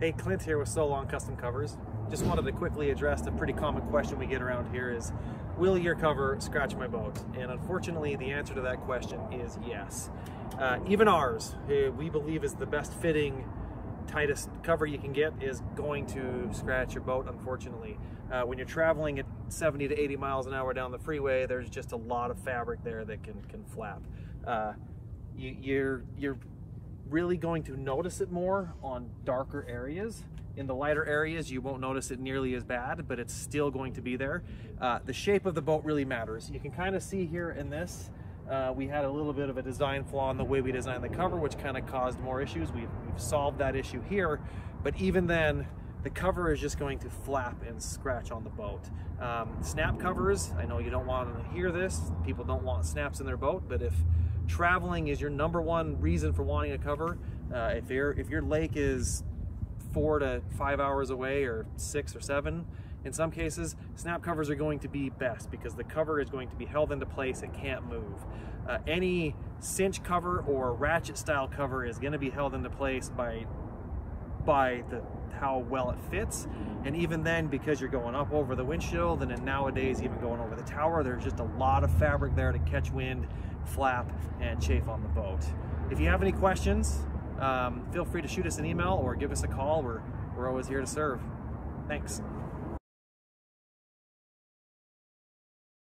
Hey, Clint here with Sewlong Custom Covers. Just wanted to quickly address a pretty common question we get around here is, will your cover scratch my boat? And unfortunately, the answer to that question is yes. Uh, even ours, we believe is the best fitting, tightest cover you can get is going to scratch your boat, unfortunately. Uh, when you're traveling at 70 to 80 miles an hour down the freeway, there's just a lot of fabric there that can, can flap. Uh, you, you're, you're really going to notice it more on darker areas. In the lighter areas, you won't notice it nearly as bad, but it's still going to be there. Uh, the shape of the boat really matters. You can kind of see here in this, uh, we had a little bit of a design flaw in the way we designed the cover, which kind of caused more issues. We've, we've solved that issue here, but even then, the cover is just going to flap and scratch on the boat. Um, snap covers, I know you don't want to hear this, people don't want snaps in their boat, but if traveling is your number one reason for wanting a cover, uh, if, your if your lake is four to five hours away or six or seven, in some cases, snap covers are going to be best because the cover is going to be held into place, it can't move. Uh, any cinch cover or ratchet style cover is going to be held into place by by the how well it fits. And even then because you're going up over the windshield and then nowadays even going over the tower there's just a lot of fabric there to catch wind flap and chafe on the boat. If you have any questions um, feel free to shoot us an email or give us a call. We're, we're always here to serve. Thanks